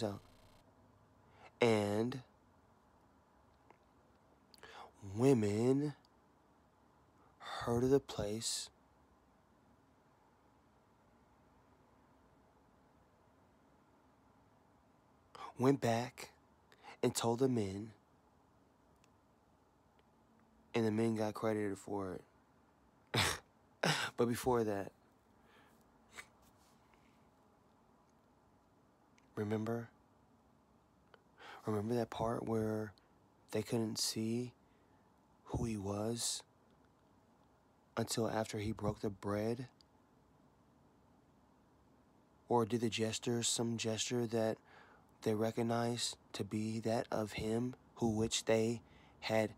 this out. And women heard of the place. Went back and told the men, and the men got credited for it. but before that, remember? Remember that part where they couldn't see who he was until after he broke the bread? Or did the gesture some gesture that they recognized to be that of him who which they had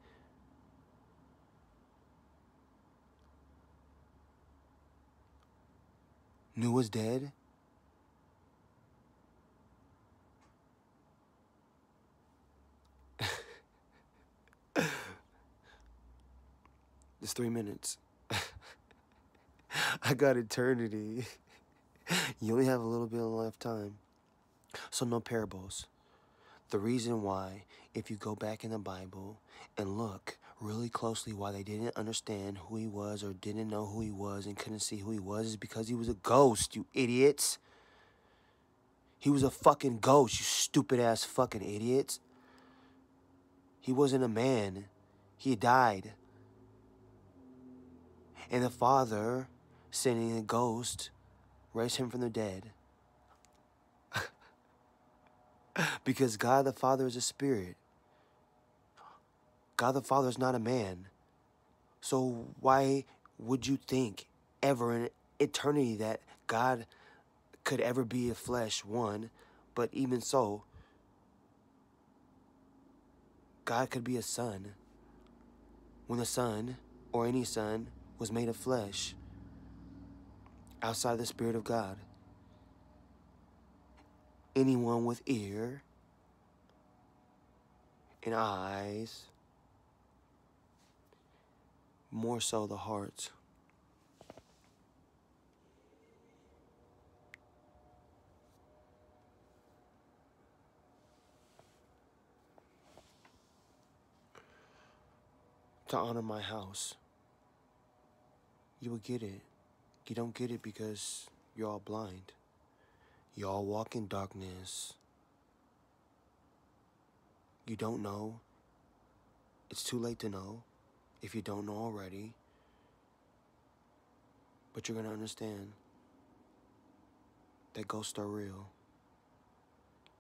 knew was dead? Three minutes. I got eternity. you only have a little bit of lifetime. So, no parables. The reason why, if you go back in the Bible and look really closely why they didn't understand who he was or didn't know who he was and couldn't see who he was is because he was a ghost, you idiots. He was a fucking ghost, you stupid ass fucking idiots. He wasn't a man. He died. And the Father, sending a ghost, raised him from the dead. because God the Father is a spirit. God the Father is not a man. So why would you think ever in eternity that God could ever be a flesh, one, but even so, God could be a son. When the son, or any son, was made of flesh, outside the Spirit of God anyone with ear and eyes, more so the heart. To honor my house. You will get it. You don't get it because you're all blind. Y'all walk in darkness. You don't know. It's too late to know if you don't know already. But you're to understand that ghosts are real.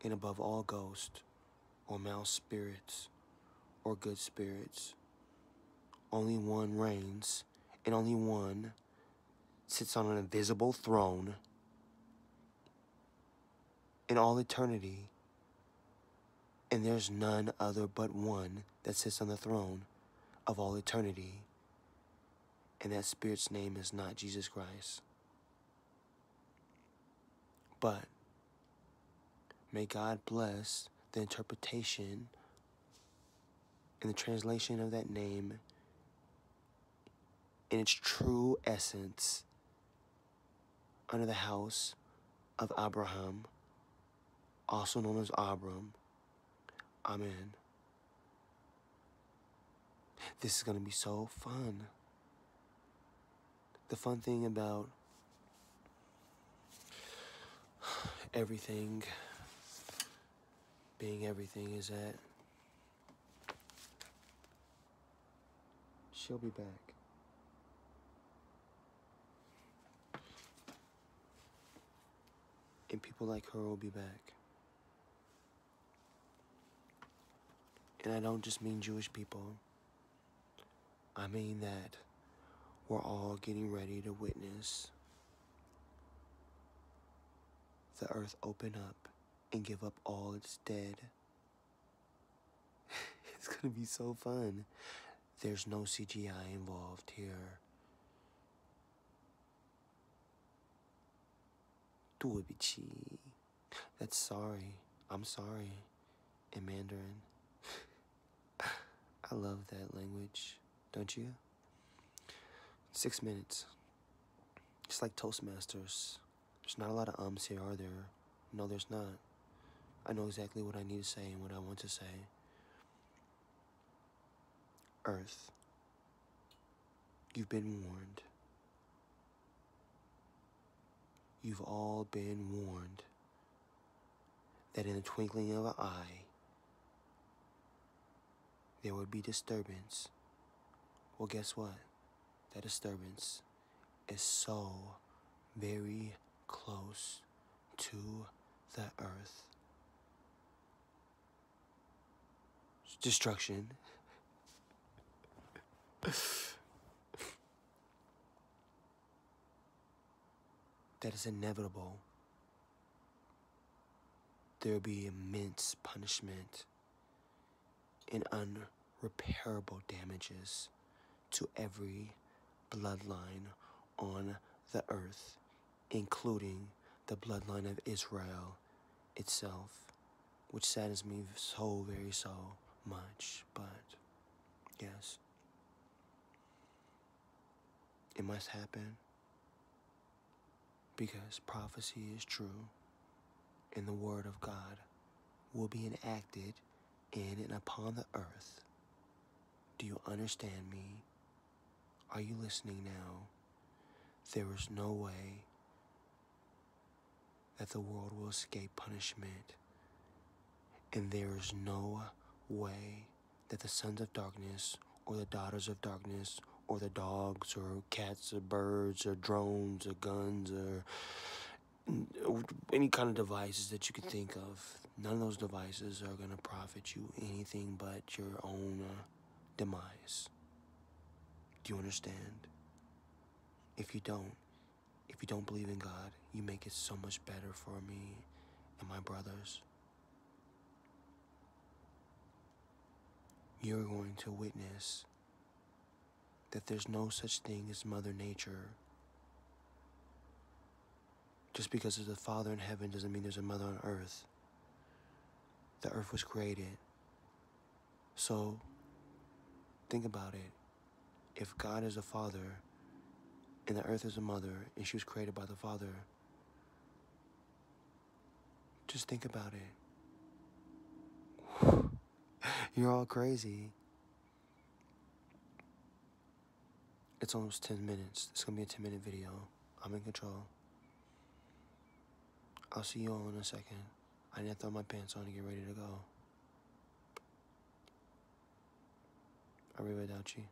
And above all ghosts, or mouse spirits, or good spirits, only one reigns, and only one sits on an invisible throne in all eternity. And there's none other but one that sits on the throne of all eternity. And that Spirit's name is not Jesus Christ. But may God bless the interpretation and the translation of that name in its true essence under the house of Abraham also known as Abram. Amen. This is going to be so fun. The fun thing about everything being everything is that she'll be back. And people like her will be back. And I don't just mean Jewish people. I mean that we're all getting ready to witness the earth open up and give up all its dead. it's gonna be so fun. There's no CGI involved here. That's sorry. I'm sorry in Mandarin. I love that language, don't you? Six minutes. Just like Toastmasters. There's not a lot of ums here, are there? No, there's not. I know exactly what I need to say and what I want to say. Earth, you've been warned. You've all been warned that in the twinkling of an eye, there would be disturbance. Well, guess what? That disturbance is so very close to the earth. Destruction. that is inevitable. There will be immense punishment and unrepairable damages to every bloodline on the earth, including the bloodline of Israel itself, which saddens me so very so much, but yes, it must happen because prophecy is true and the word of God will be enacted in and upon the earth. Do you understand me? Are you listening now? There is no way that the world will escape punishment, and there is no way that the sons of darkness or the daughters of darkness or the dogs or cats or birds or drones or guns or any kind of devices that you can think of, none of those devices are going to profit you anything but your own uh, demise. Do you understand? If you don't, if you don't believe in God, you make it so much better for me and my brothers. You're going to witness that there's no such thing as Mother Nature. Just because there's a Father in heaven doesn't mean there's a Mother on earth. The earth was created. So, think about it. If God is a Father, and the earth is a mother, and she was created by the Father, just think about it. You're all crazy. It's almost 10 minutes. It's gonna be a 10 minute video. I'm in control. I'll see you all in a second. I need to throw my pants on to get ready to go. Arrivederci.